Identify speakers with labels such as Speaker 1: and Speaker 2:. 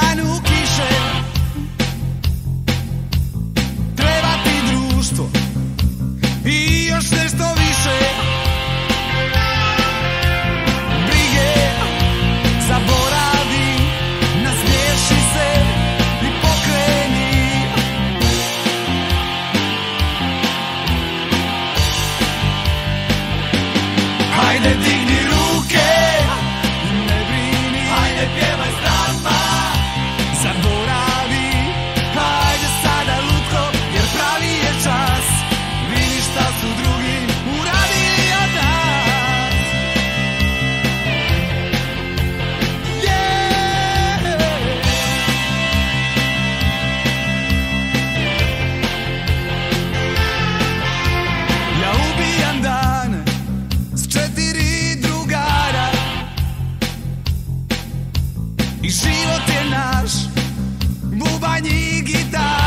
Speaker 1: danu kiše. Treba ti društvo i još nešto više. Brige zaboravi, nasmiješi se i pokreni. Hajde Život je naš, bubanj i gitar